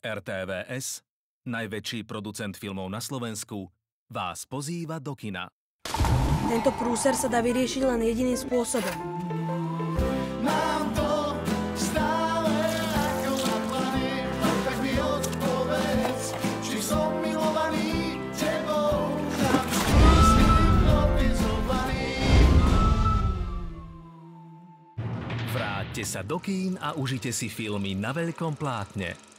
RTVS, najväčší producent filmov na Slovensku, vás pozýva do kina. Tento prúser sa dá vyriešiť len jediným spôsobom. Mám to stále ako na tak mi odpovedz, či som milovaný tebou, Vráťte sa do kín a užite si filmy na veľkom plátne.